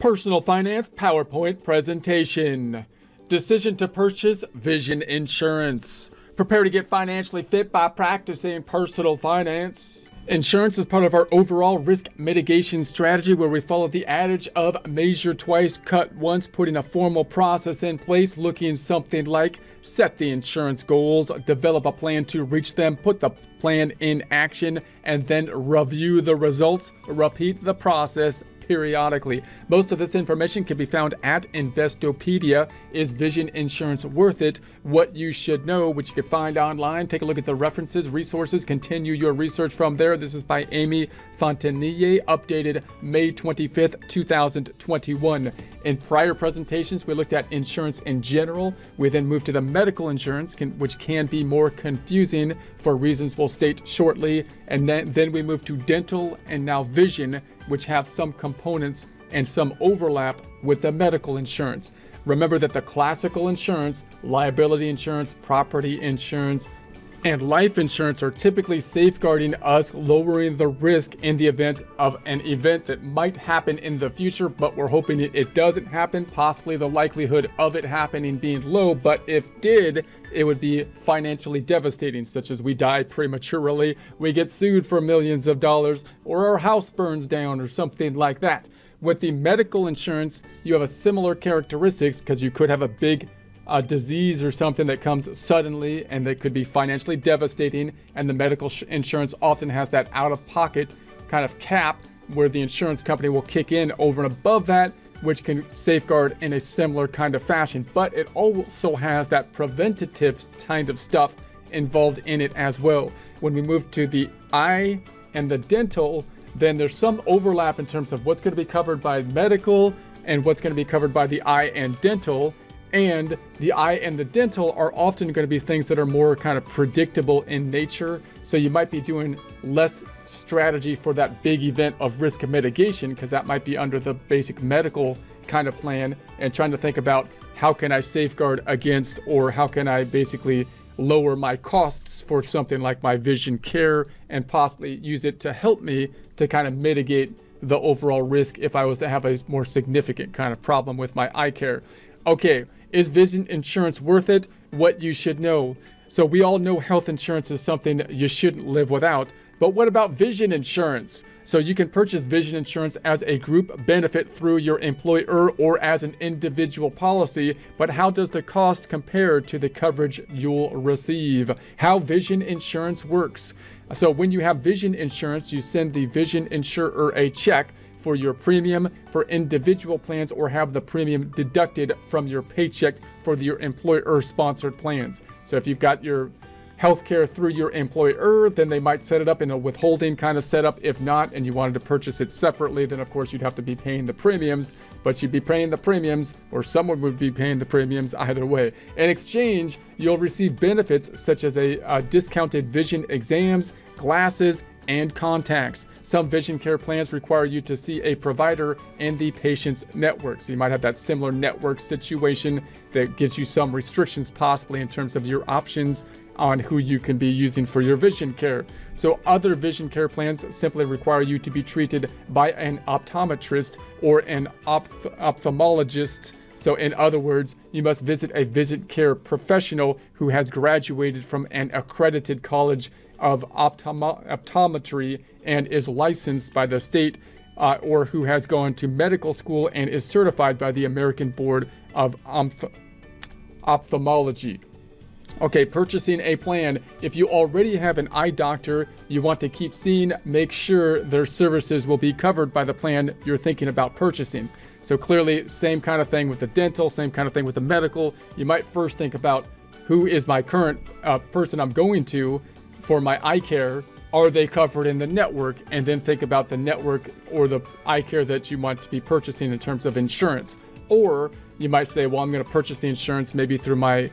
Personal Finance PowerPoint presentation. Decision to purchase vision insurance. Prepare to get financially fit by practicing personal finance. Insurance is part of our overall risk mitigation strategy where we follow the adage of measure twice, cut once, putting a formal process in place looking something like set the insurance goals, develop a plan to reach them, put the plan in action, and then review the results, repeat the process periodically. Most of this information can be found at Investopedia. Is vision insurance worth it? What you should know, which you can find online. Take a look at the references, resources, continue your research from there. This is by Amy Fontinelle, updated May 25th, 2021. In prior presentations, we looked at insurance in general. We then moved to the medical insurance, can, which can be more confusing for reasons we'll state shortly. And then, then we moved to dental and now vision, which have some components and some overlap with the medical insurance. Remember that the classical insurance, liability insurance, property insurance, and life insurance are typically safeguarding us, lowering the risk in the event of an event that might happen in the future, but we're hoping it, doesn't happen, possibly the likelihood of it happening being low, but if did, it would be financially devastating, such as we die prematurely, we get sued for millions of dollars, or our house burns down, or something like that. With the medical insurance, you have a similar characteristics because you could have a big a disease or something that comes suddenly and that could be financially devastating. And the medical insurance often has that out of pocket kind of cap where the insurance company will kick in over and above that, which can safeguard in a similar kind of fashion. But it also has that preventative kind of stuff involved in it as well. When we move to the eye and the dental, then there's some overlap in terms of what's going to be covered by medical and what's going to be covered by the eye and dental and the eye and the dental are often going to be things that are more kind of predictable in nature. So you might be doing less strategy for that big event of risk mitigation because that might be under the basic medical kind of plan and trying to think about how can I safeguard against or how can I basically lower my costs for something like my vision care and possibly use it to help me to kind of mitigate the overall risk if I was to have a more significant kind of problem with my eye care. Okay, is vision insurance worth it? What you should know. So we all know health insurance is something you shouldn't live without. But what about vision insurance? So you can purchase vision insurance as a group benefit through your employer or as an individual policy, but how does the cost compare to the coverage you'll receive? How vision insurance works. So when you have vision insurance, you send the vision insurer a check for your premium for individual plans or have the premium deducted from your paycheck for your employer sponsored plans. So if you've got your healthcare through your employer, then they might set it up in a withholding kind of setup. If not, and you wanted to purchase it separately, then of course you'd have to be paying the premiums, but you'd be paying the premiums, or someone would be paying the premiums either way. In exchange, you'll receive benefits such as a, a discounted vision exams, glasses, and contacts. Some vision care plans require you to see a provider in the patient's network. So you might have that similar network situation that gives you some restrictions possibly in terms of your options on who you can be using for your vision care. So other vision care plans simply require you to be treated by an optometrist or an ophthalmologist so, in other words, you must visit a vision care professional who has graduated from an accredited college of optometry and is licensed by the state, uh, or who has gone to medical school and is certified by the American Board of Ophthalmology. Okay, purchasing a plan. If you already have an eye doctor you want to keep seeing, make sure their services will be covered by the plan you're thinking about purchasing. So clearly, same kind of thing with the dental, same kind of thing with the medical. You might first think about who is my current uh, person I'm going to for my eye care. Are they covered in the network? And then think about the network or the eye care that you want to be purchasing in terms of insurance. Or you might say, well, I'm going to purchase the insurance maybe through my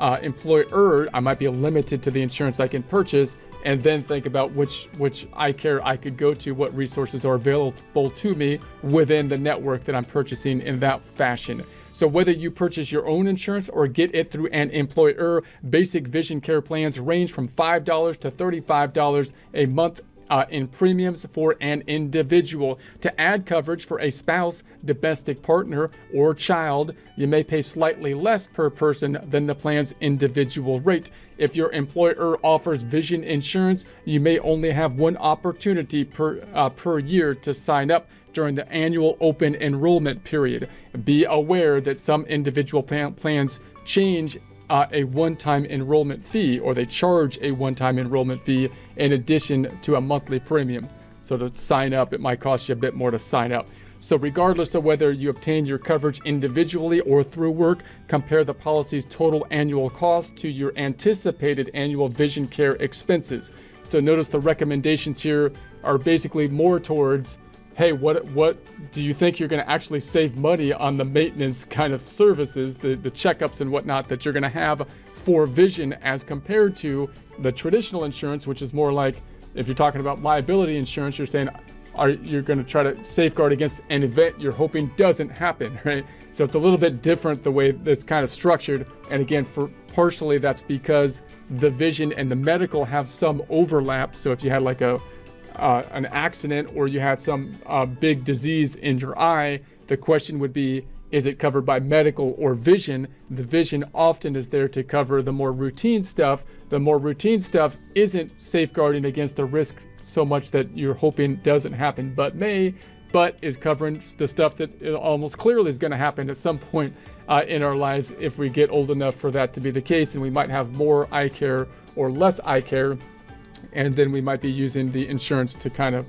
uh, employer. I might be limited to the insurance I can purchase and then think about which which eye care I could go to, what resources are available to me within the network that I'm purchasing in that fashion. So whether you purchase your own insurance or get it through an employer, basic vision care plans range from $5 to $35 a month uh, in premiums for an individual. To add coverage for a spouse, domestic partner, or child, you may pay slightly less per person than the plan's individual rate. If your employer offers vision insurance, you may only have one opportunity per, uh, per year to sign up during the annual open enrollment period. Be aware that some individual plan- plans change uh, a one time enrollment fee or they charge a one time enrollment fee in addition to a monthly premium. So to sign up, it might cost you a bit more to sign up. So, regardless of whether you obtain your coverage individually or through work, compare the policy's total annual cost to your anticipated annual vision care expenses. So, notice the recommendations here are basically more towards hey, what what do you think you're going to actually save money on the maintenance kind of services, the, the checkups and whatnot that you're going to have for vision as compared to the traditional insurance, which is more like if you're talking about liability insurance, you're saying are you're going to try to safeguard against an event you're hoping doesn't happen, right? So it's a little bit different the way that's kind of structured. And again, for partially that's because the vision and the medical have some overlap. So if you had like a uh, an accident or you had some uh, big disease in your eye, the question would be is it covered by medical or vision? The vision often is there to cover the more routine stuff. The more routine stuff isn't safeguarding against the risk so much that you're hoping doesn't happen, but may, but is covering the stuff that almost clearly is going to happen at some point uh, in our lives if we get old enough for that to be the case. And we might have more eye care or less eye care and then we might be using the insurance to kind of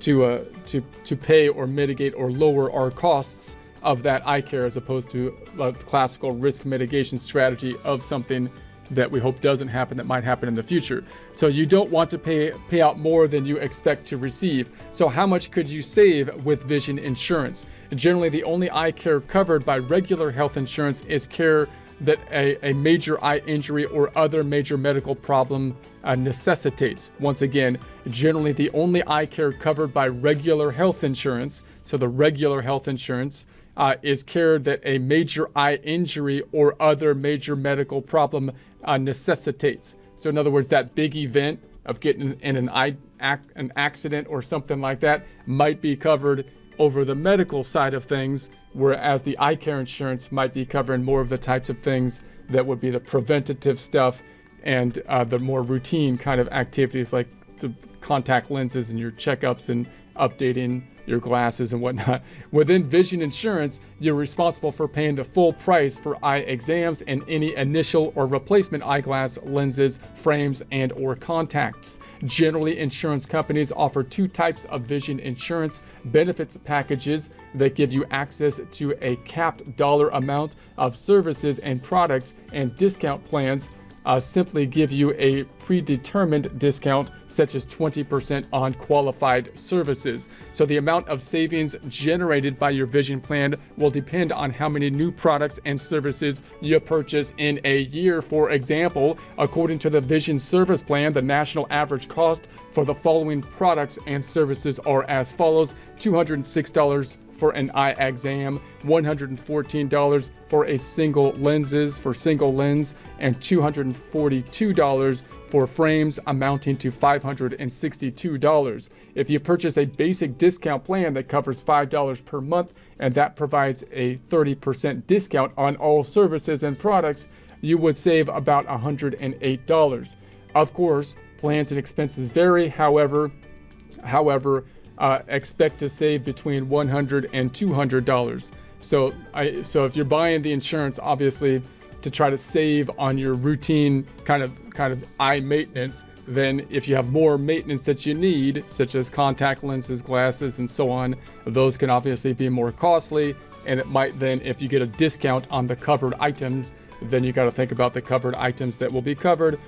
to uh, to to pay or mitigate or lower our costs of that eye care as opposed to a classical risk mitigation strategy of something that we hope doesn't happen that might happen in the future. So you don't want to pay pay out more than you expect to receive. So how much could you save with vision insurance? Generally the only eye care covered by regular health insurance is care that a, a major eye injury or other major medical problem uh, necessitates. Once again, generally the only eye care covered by regular health insurance, so the regular health insurance, uh, is care that a major eye injury or other major medical problem uh, necessitates. So, in other words, that big event of getting in an eye ac- an accident or something like that might be covered over the medical side of things, whereas the eye care insurance might be covering more of the types of things that would be the preventative stuff and uh, the more routine kind of activities like the contact lenses and your checkups and updating your glasses and whatnot. Within vision insurance, you're responsible for paying the full price for eye exams and any initial or replacement eyeglass lenses, frames, and or contacts. Generally, insurance companies offer two types of vision insurance benefits packages that give you access to a capped dollar amount of services and products and discount plans uh, simply give you a predetermined discount, such as 20% on qualified services. So, the amount of savings generated by your vision plan will depend on how many new products and services you purchase in a year. For example, according to the Vision Service Plan, the national average cost for the following products and services are as follows $206 for an eye exam, $114 for a single lenses for single lens, and $242 for frames amounting to $562. If you purchase a basic discount plan that covers $5 per month and that provides a 30% discount on all services and products, you would save about $108. Of course, plans and expenses vary, however, however, uh, expect to save between $100 and 200 dollars. So I so if you're buying the insurance, obviously to try to save on your routine kind of kind of eye maintenance, then if you have more maintenance that you need, such as contact lenses, glasses, and so on, those can obviously be more costly. And it might then, if you get a discount on the covered items, then you got to think about the covered items that will be covered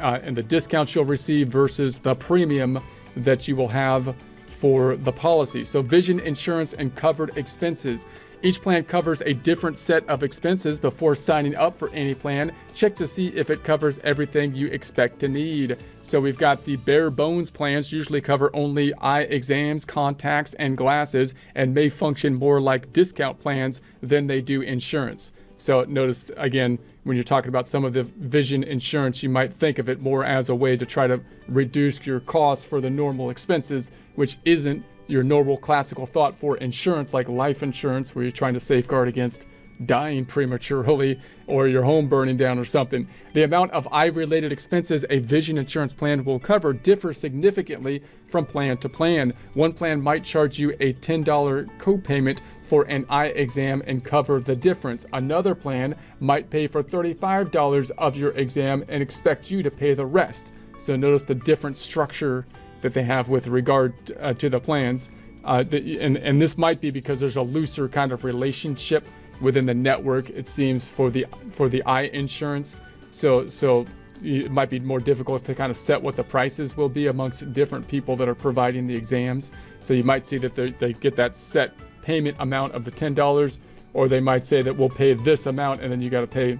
uh, and the discounts you'll receive versus the premium that you will have for the policy. So, vision insurance and covered expenses. Each plan covers a different set of expenses before signing up for any plan. Check to see if it covers everything you expect to need. So, we've got the bare bones plans, usually cover only eye exams, contacts, and glasses, and may function more like discount plans than they do insurance. So notice again, when you're talking about some of the vision insurance, you might think of it more as a way to try to reduce your costs for the normal expenses, which isn't your normal classical thought for insurance like life insurance, where you're trying to safeguard against dying prematurely or your home burning down or something. The amount of eye related expenses a vision insurance plan will cover differ significantly from plan to plan. One plan might charge you a $10 copayment for an eye exam and cover the difference. Another plan might pay for $35 of your exam and expect you to pay the rest. So notice the different structure that they have with regard uh, to the plans. Uh, the, and, and this might be because there's a looser kind of relationship within the network. It seems for the for the eye insurance. So so it might be more difficult to kind of set what the prices will be amongst different people that are providing the exams. So you might see that they get that set payment amount of the ten dollars, or they might say that we'll pay this amount and then you got to pay,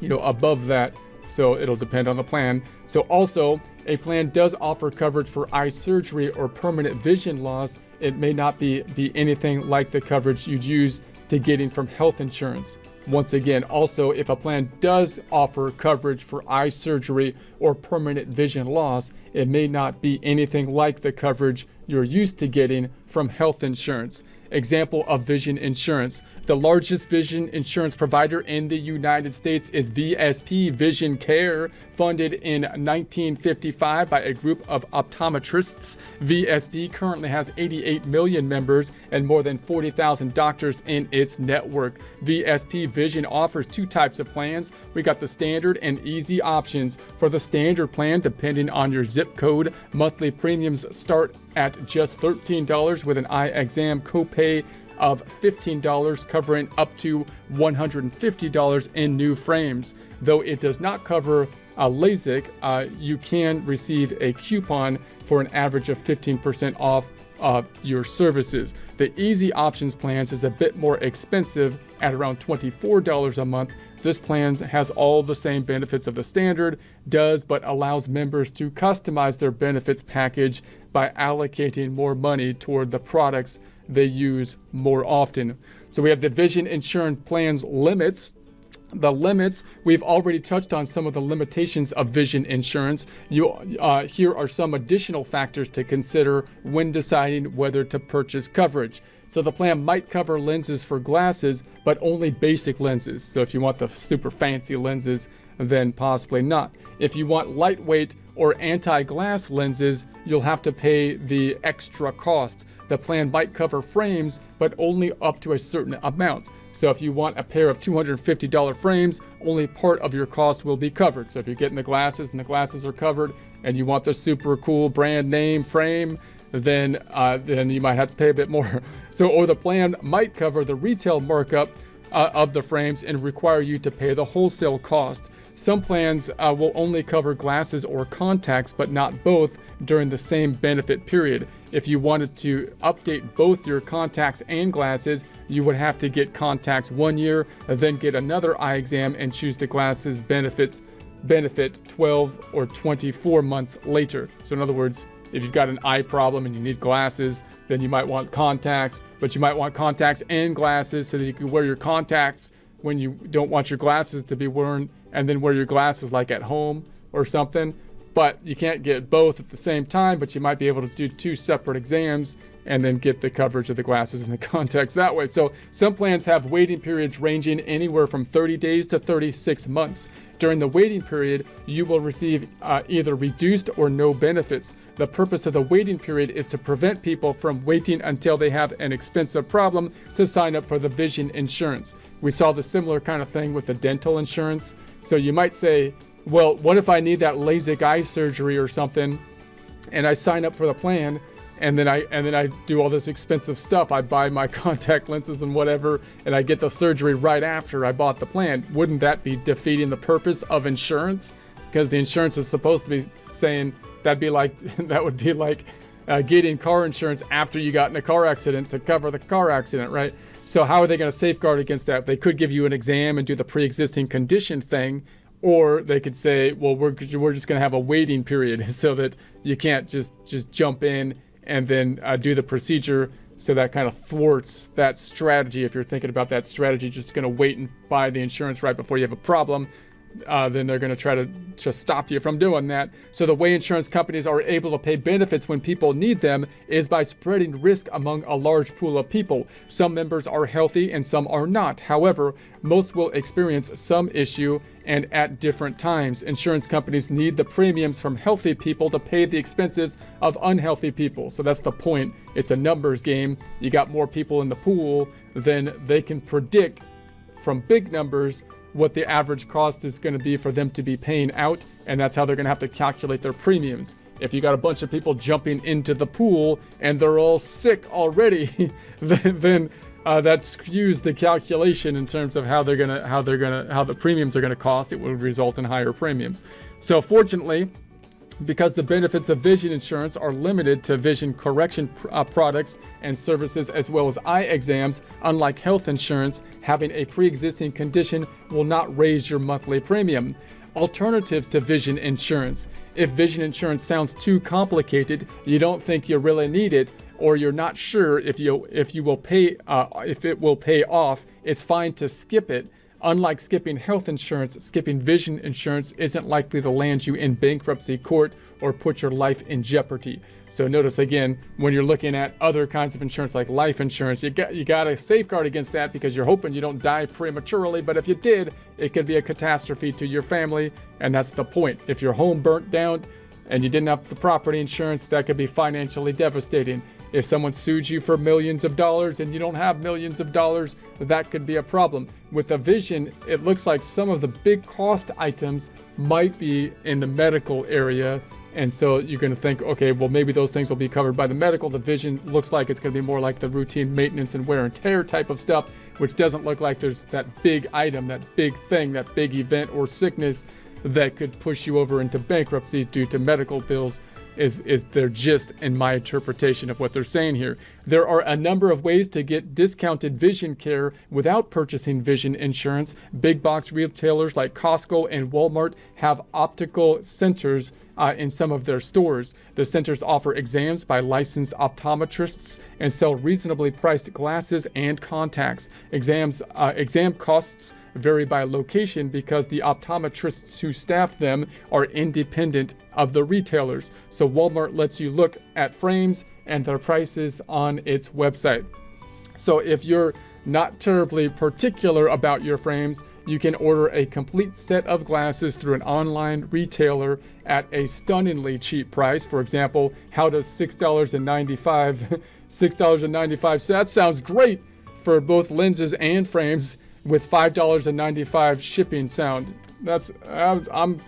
you know, above that. So it'll depend on the plan. So also a plan does offer coverage for eye surgery or permanent vision loss. It may not be be anything like the coverage you'd use to getting from health insurance. Once again, also, if a plan does offer coverage for eye surgery or permanent vision loss, it may not be anything like the coverage you're used to getting from health insurance. Example of vision insurance. The largest vision insurance provider in the United States is VSP Vision Care, funded in 1955 by a group of optometrists. VSP currently has 88 million members and more than 40,000 doctors in its network. VSP Vision offers two types of plans. We got the standard and easy options. For the standard plan, depending on your zip code, monthly premiums start at just $13 with an eye exam copay of $15, covering up to $150 in new frames. Though it does not cover uh, LASIK, uh, you can receive a coupon for an average of 15% off of your services. The Easy Options plans is a bit more expensive at around $24 a month. This plan has all the same benefits of the standard, does but allows members to customize their benefits package by allocating more money toward the products they use more often. So we have the vision insurance plans limits. The limits, we've already touched on some of the limitations of vision insurance. You, uh, here are some additional factors to consider when deciding whether to purchase coverage. So the plan might cover lenses for glasses, but only basic lenses. So if you want the super fancy lenses, then possibly not. If you want lightweight or anti-glass lenses, you'll have to pay the extra cost. The plan might cover frames, but only up to a certain amount. So if you want a pair of $250 frames, only part of your cost will be covered. So if you're getting the glasses and the glasses are covered and you want the super cool brand name frame, then uh, then you might have to pay a bit more. So or the plan might cover the retail markup uh, of the frames and require you to pay the wholesale cost. Some plans uh, will only cover glasses or contacts, but not both during the same benefit period. If you wanted to update both your contacts and glasses, you would have to get contacts one year, then get another eye exam and choose the glasses benefits benefit 12 or 24 months later. So in other words, if you've got an eye problem and you need glasses, then you might want contacts, but you might want contacts and glasses so that you can wear your contacts when you don't want your glasses to be worn and then wear your glasses like at home or something. But you can't get both at the same time, but you might be able to do two separate exams and then get the coverage of the glasses and the contacts that way. So some plans have waiting periods ranging anywhere from 30 days to 36 months. During the waiting period, you will receive uh, either reduced or no benefits. The purpose of the waiting period is to prevent people from waiting until they have an expensive problem to sign up for the vision insurance. We saw the similar kind of thing with the dental insurance. So you might say, well, what if I need that LASIK eye surgery or something and I sign up for the plan and then I and then I do all this expensive stuff. I buy my contact lenses and whatever and I get the surgery right after I bought the plan. Wouldn't that be defeating the purpose of insurance? Because the insurance is supposed to be saying that'd be like that would be like uh, getting car insurance after you got in a car accident to cover the car accident, right? So how are they going to safeguard against that? They could give you an exam and do the pre-existing condition thing, or they could say, well, we're, we're just going to have a waiting period so that you can't just just jump in and then uh, do the procedure So that kind of thwarts that strategy. If you're thinking about that strategy, just going to wait and buy the insurance right before you have a problem, uh, then they're going to try to just stop you from doing that. So the way insurance companies are able to pay benefits when people need them is by spreading risk among a large pool of people. Some members are healthy and some are not. However, most will experience some issue and at different times. Insurance companies need the premiums from healthy people to pay the expenses of unhealthy people. So that's the point. It's a numbers game. You got more people in the pool, then they can predict from big numbers what the average cost is going to be for them to be paying out, and that's how they're going to have to calculate their premiums. If you got a bunch of people jumping into the pool and they're all sick already, then, then uh, that skews the calculation in terms of how they're gonna how they're gonna how the premiums are gonna cost. It will result in higher premiums. So fortunately, because the benefits of vision insurance are limited to vision correction pr- uh, products and services as well as eye exams, unlike health insurance, having a pre existing condition will not raise your monthly premium. Alternatives to vision insurance. If vision insurance sounds too complicated, you don't think you really need it, or you're not sure if you if you will pay uh, if it will pay off, it's fine to skip it. Unlike skipping health insurance, skipping vision insurance isn't likely to land you in bankruptcy court or put your life in jeopardy. So notice again, when you're looking at other kinds of insurance like life insurance, you got you got to safeguard against that because you're hoping you don't die prematurely, but if you did, it could be a catastrophe to your family, and that's the point. If your home burnt down and you didn't have the property insurance, that could be financially devastating. If someone sues you for millions of dollars and you don't have millions of dollars, that could be a problem. With a vision, it looks like some of the big cost items might be in the medical area. And so you're going to think, okay, well, maybe those things will be covered by the medical. The vision looks like it's going to be more like the routine maintenance and wear and tear type of stuff, which doesn't look like there's that big item, that big thing, that big event or sickness that could push you over into bankruptcy due to medical bills is is their gist in my interpretation of what they're saying here. There are a number of ways to get discounted vision care without purchasing vision insurance. Big box retailers like Costco and Walmart have optical centers uh, in some of their stores. The centers offer exams by licensed optometrists and sell reasonably priced glasses and contacts. Exams uh, exam costs vary by location because the optometrists who staff them are independent of the retailers. So Walmart lets you look at frames and their prices on its website. So if you're not terribly particular about your frames, you can order a complete set of glasses through an online retailer at a stunningly cheap price. For example, how does $6.95 $6.95 that sounds great for both lenses and frames with $5.95 shipping sound. That's I'm, I'm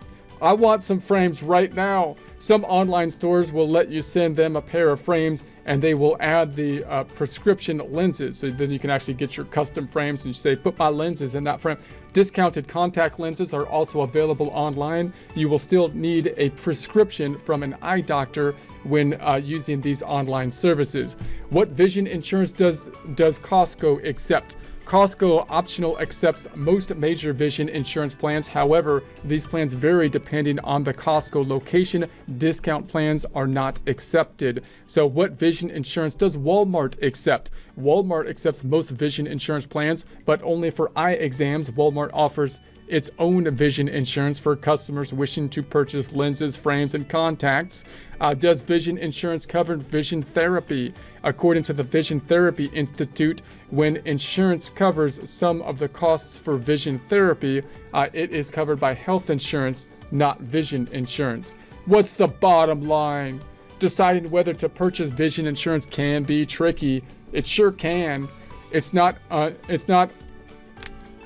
I want some frames right now. Some online stores will let you send them a pair of frames and they will add the uh, prescription lenses. So then you can actually get your custom frames and you say, put my lenses in that frame. Discounted contact lenses are also available online. You will still need a prescription from an eye doctor when uh, using these online services. What vision insurance does, does Costco accept? Costco Optical accepts most major vision insurance plans. However, these plans vary depending on the Costco location. Discount plans are not accepted. So, what vision insurance does Walmart accept? Walmart accepts most vision insurance plans, but only for eye exams. Walmart offers its own vision insurance for customers wishing to purchase lenses, frames, and contacts. Uh, does vision insurance cover vision therapy? According to the Vision Therapy Institute, when insurance covers some of the costs for vision therapy, uh, it is covered by health insurance, not vision insurance. What's the bottom line? Deciding whether to purchase vision insurance can be tricky. It sure can. It's not. Uh, it's not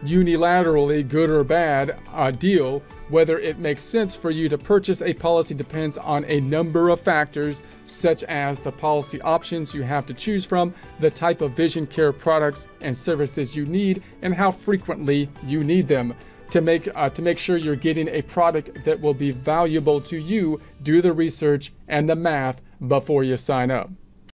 unilaterally good or bad uh, deal. Whether it makes sense for you to purchase a policy depends on a number of factors, such as the policy options you have to choose from, the type of vision care products and services you need, and how frequently you need them. To make, uh, to make sure you're getting a product that will be valuable to you, do the research and the math before you sign up.